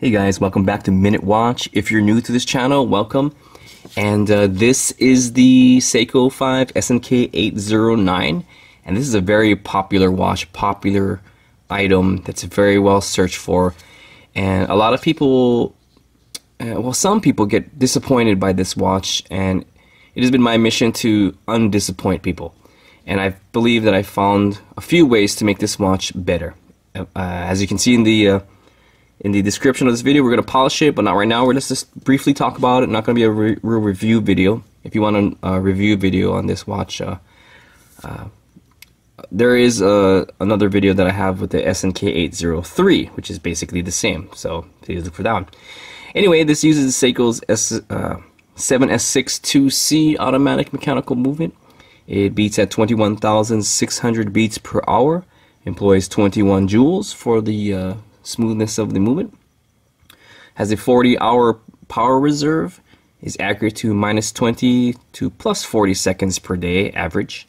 Hey guys, welcome back to Minute Watch. If you're new to this channel, welcome. And uh, this is the Seiko 5 SNK 809. And this is a very popular watch, popular item that's very well searched for. And a lot of people, uh, well, some people get disappointed by this watch. And it has been my mission to undisappoint people. And I believe that I found a few ways to make this watch better. Uh, as you can see in the uh, in the description of this video. We're going to polish it, but not right now. We're just, just briefly talk about it. Not going to be a re real review video. If you want a, review video on this watch, uh, uh, there is uh, another video that I have with the SNK 803, which is basically the same. So please look for that one. Anyway, this uses the Seiko's S, uh, 7S62C automatic mechanical movement. It beats at 21,600 beats per hour, employs 21 jewels for the uh, smoothness of the movement. Has a 40 hour power reserve, is accurate to minus 20 to plus 40 seconds per day average.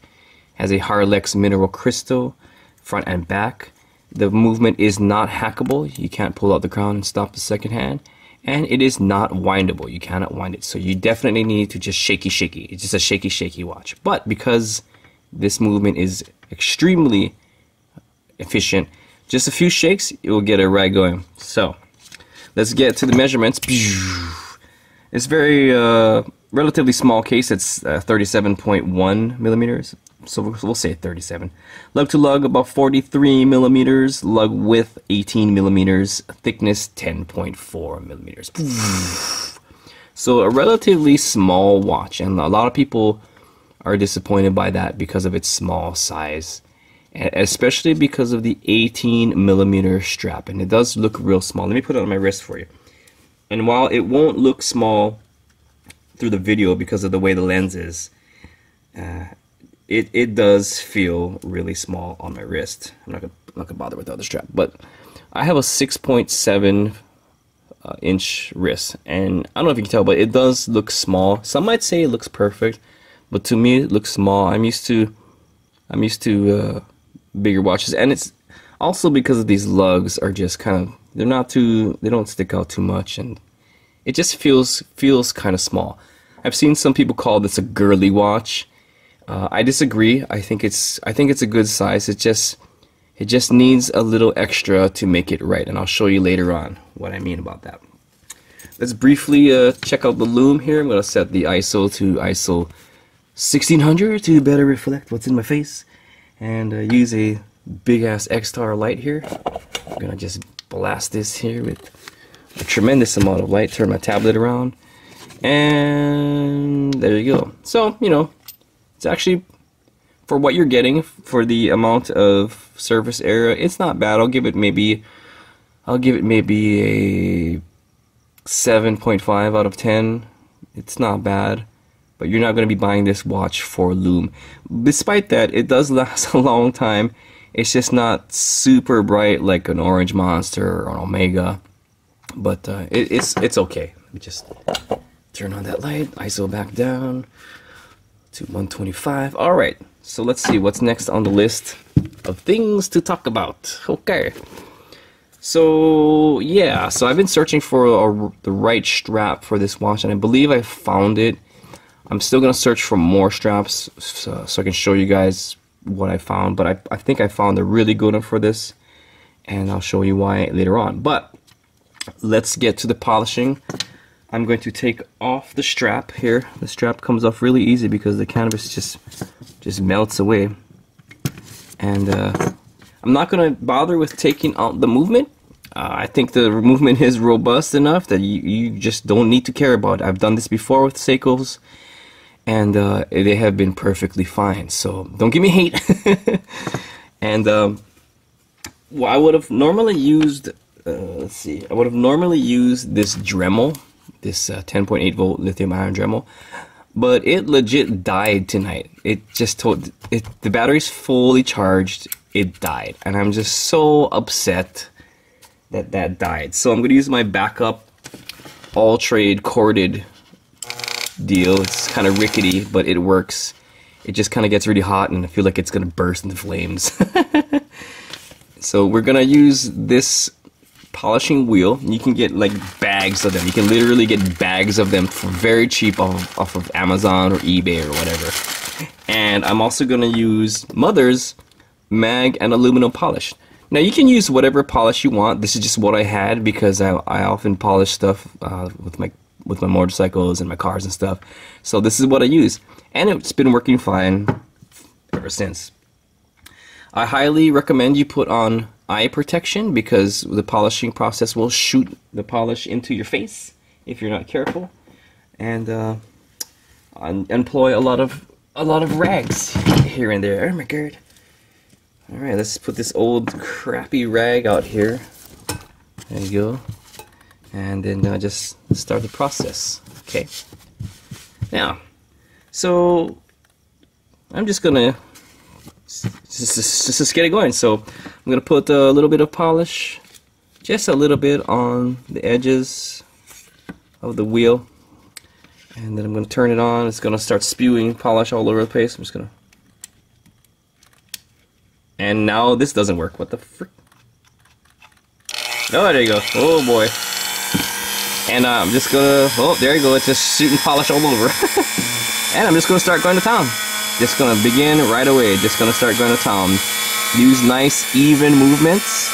Has a Hardlex mineral crystal front and back. The movement is not hackable. You can't pull out the crown and stop the second hand. And it is not windable. You cannot wind it. So you definitely need to just shaky shaky. It's just a shaky shaky watch. But because this movement is extremely efficient, just a few shakes, it will get it right going. So, let's get to the measurements. It's very uh, relatively small case. It's uh, 37.1 millimeters. So we'll say 37. Lug to lug about 43 millimeters. Lug width 18 millimeters. Thickness 10.4 millimeters. so a relatively small watch, and a lot of people are disappointed by that because of its small size especially because of the 18 millimeter strap and it does look real small. Let me put it on my wrist for you. And while it won't look small through the video because of the way the lens is uh, it, it does feel really small on my wrist. I'm not gonna, I'm not gonna bother with the other strap but I have a 6.7 uh, inch wrist and I don't know if you can tell but it does look small. Some might say it looks perfect but to me it looks small. I'm used to I'm used to uh, bigger watches, and it's also because of these lugs are just kind of they're not too they don't stick out too much, and it just feels feels kind of small. I've seen some people call this a girly watch. Uh, I disagree. I think it's I think it's a good size. It just it just needs a little extra to make it right, and I'll show you later on what I mean about that. Let's briefly uh, check out the lume here. I'm going to set the ISO to ISO 1600 to better reflect what's in my face and uh, use a big ass X-Star light here. I'm gonna just blast this here with a tremendous amount of light. Turn my tablet around, and there you go. So you know, it's actually for what you're getting for the amount of surface area. It's not bad. I'll give it maybe, I'll give it maybe a 7.5 out of 10. It's not bad but you're not going to be buying this watch for lume. Despite that, it does last a long time. It's just not super bright like an Orange Monster or an Omega, but uh, it, it's it's okay. Let me just turn on that light, ISO back down to 125. All right, so let's see what's next on the list of things to talk about. Okay. So yeah, so I've been searching for a, the right strap for this watch, and I believe I found it I'm still gonna search for more straps so, so I can show you guys what I found but I, I think I found a really good one for this and I'll show you why later on. But let's get to the polishing. I'm going to take off the strap here. The strap comes off really easy because the canvas just just melts away. And uh, I'm not gonna bother with taking out the movement. Uh, I think the movement is robust enough that you, you just don't need to care about it. I've done this before with Seikos and uh, they have been perfectly fine. So don't give me hate. and um, well, I would have normally used, uh, let's see, I would have normally used this Dremel, this 10.8 uh, volt lithium ion Dremel, but it legit died tonight. It just told, it, the battery's fully charged, it died. And I'm just so upset that that died. So I'm going to use my backup all trade corded deal. It's kind of rickety, but it works. It just kind of gets really hot and I feel like it's going to burst into flames. so we're going to use this polishing wheel. You can get like bags of them. You can literally get bags of them for very cheap off, off of Amazon or eBay or whatever. And I'm also going to use Mother's mag and aluminum polish. Now you can use whatever polish you want. This is just what I had because I, I often polish stuff uh, with my with my motorcycles and my cars and stuff. So this is what I use, and it's been working fine ever since. I highly recommend you put on eye protection because the polishing process will shoot the polish into your face if you're not careful, and uh, employ a lot of a lot of rags here and there. Oh my god! All right, let's put this old crappy rag out here. There you go, and then uh, just start the process. Okay. Now, so I'm just gonna just, just, just get it going. So I'm gonna put a little bit of polish, just a little bit on the edges of the wheel, and then I'm gonna turn it on. It's gonna start spewing polish all over the place. I'm just gonna, and now this doesn't work. What the frick? Oh, there you go. Oh boy. And uh, I'm just gonna, oh, there you go. It's just shooting polish all over. and I'm just gonna start going to town. Just gonna begin right away. Just gonna start going to town. Use nice even movements.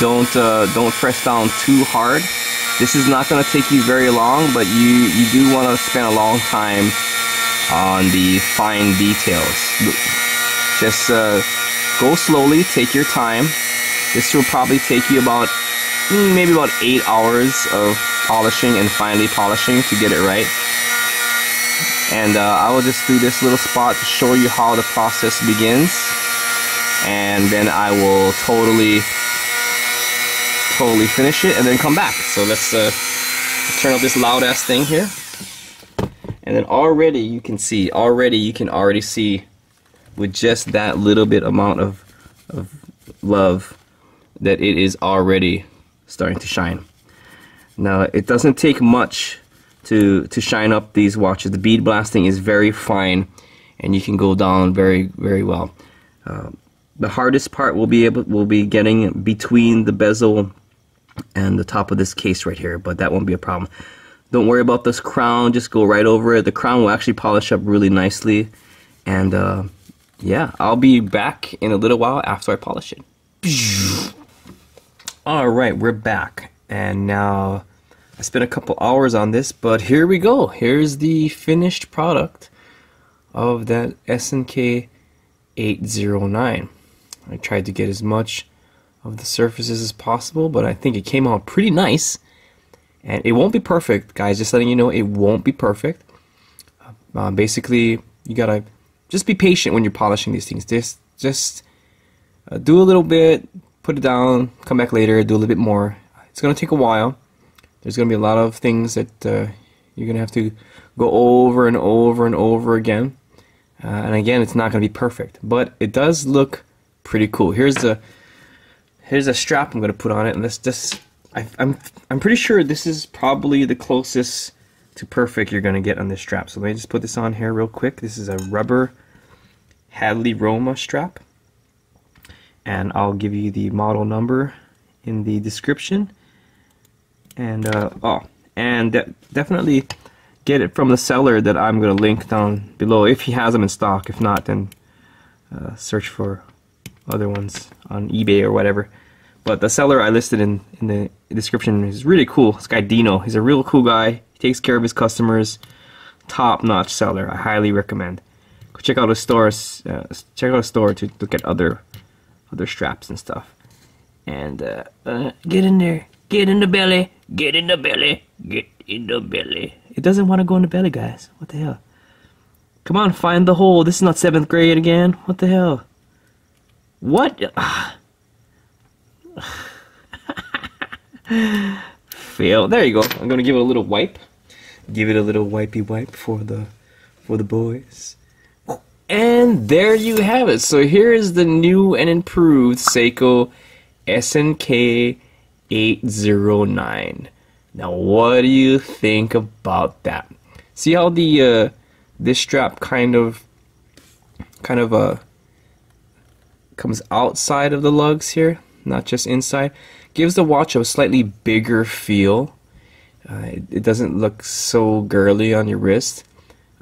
Don't uh, don't press down too hard. This is not gonna take you very long, but you you do want to spend a long time on the fine details. Just uh, go slowly. Take your time. This will probably take you about maybe about eight hours of polishing and finally polishing to get it right. And uh, I will just do this little spot to show you how the process begins. And then I will totally totally finish it and then come back. So let's uh, turn up this loud ass thing here. And then already you can see already you can already see with just that little bit amount of, of love that it is already starting to shine now it doesn't take much to to shine up these watches. The bead blasting is very fine, and you can go down very very well. Uh, the hardest part will be able will be getting between the bezel and the top of this case right here, but that won't be a problem. Don't worry about this crown; just go right over it. The crown will actually polish up really nicely, and uh, yeah, I'll be back in a little while after I polish it. All right, we're back, and now I spent a couple hours on this, but here we go. Here's the finished product of that SNK 809. I tried to get as much of the surfaces as possible, but I think it came out pretty nice. And it won't be perfect, guys. Just letting you know, it won't be perfect. Uh, basically, you gotta just be patient when you're polishing these things. Just, just uh, do a little bit, put it down, come back later, do a little bit more. It's gonna take a while there's going to be a lot of things that uh, you're going to have to go over and over and over again. Uh, and again, it's not going to be perfect, but it does look pretty cool. Here's the here's a strap I'm going to put on it, and this this I, I'm I'm pretty sure this is probably the closest to perfect you're going to get on this strap. So let me just put this on here real quick. This is a rubber Hadley Roma strap, and I'll give you the model number in the description. And uh, oh and de definitely get it from the seller that I'm gonna link down below. If he has them in stock if not then uh, search for other ones on eBay or whatever. But the seller I listed in, in the description is really cool. This guy Dino he's a real cool guy. He takes care of his customers. Top-notch seller. I highly recommend. Go check out his store uh, check out his store to look at other other straps and stuff and uh, uh get in there Get in the belly. Get in the belly. Get in the belly. It doesn't want to go in the belly, guys. What the hell? Come on, find the hole. This is not seventh grade again. What the hell? What? Fail. There you go. I'm gonna give it a little wipe. Give it a little wipey wipe for the for the boys. And there you have it. So here is the new and improved Seiko SNK 809. Now, what do you think about that? See how the uh, this strap kind of kind of uh comes outside of the lugs here? not just inside. Gives the watch a slightly bigger feel. Uh, it, it, doesn't look so girly on your wrist.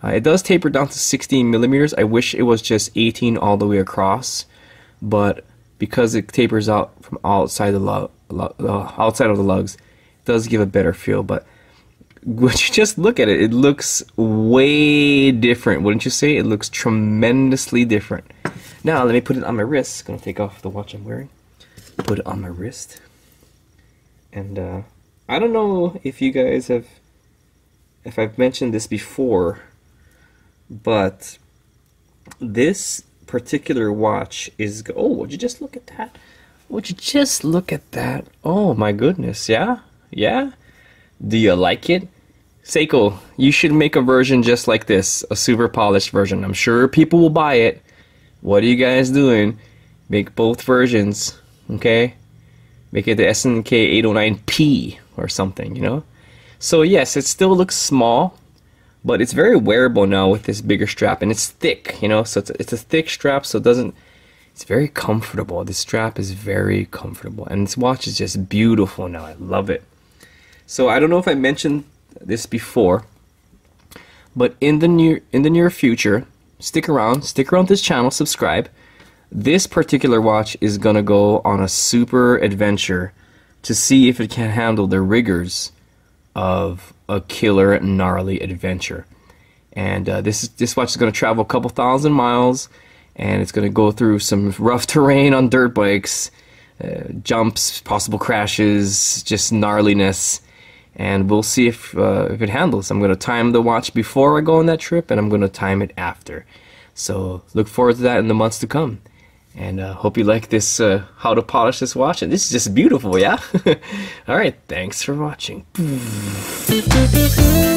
Uh, it does taper down to 16 millimeters. I wish it was just 18 all the way across, but because it tapers out from outside the lug, uh, outside of the lugs, it does give a better feel. But would you just look at it? It looks way different, wouldn't you say? It looks tremendously different. Now let me put it on my wrist. Gonna take off the watch I'm wearing. Put it on my wrist. And uh, I don't know if you guys have, if I've mentioned this before, but this particular watch is. Oh, would you just look at that? Would you just look at that? Oh my goodness, yeah, yeah. Do you like it? Seiko, you should make a version just like this, a super polished version. I'm sure people will buy it. What are you guys doing? Make both versions, okay? Make it the SNK 809P or something, you know? So yes, it still looks small, but it's very wearable now with this bigger strap and it's thick you know so it's a, it's a thick strap so it doesn't it's very comfortable. This strap is very comfortable and this watch is just beautiful now. I love it. So I don't know if I mentioned this before but in the near in the near future stick around stick around this channel subscribe. This particular watch is gonna go on a super adventure to see if it can handle the rigors of a killer gnarly adventure. And uh, this this watch is going to travel a couple thousand miles, and it's going to go through some rough terrain on dirt bikes, uh, jumps, possible crashes, just gnarliness. And we'll see if uh, if it handles. I'm going to time the watch before I go on that trip, and I'm going to time it after. So look forward to that in the months to come. And uh, hope you like this, uh, how to polish this watch. And this is just beautiful, yeah? All right, thanks for watching.